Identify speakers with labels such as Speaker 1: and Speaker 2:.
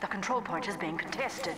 Speaker 1: The control point is being contested.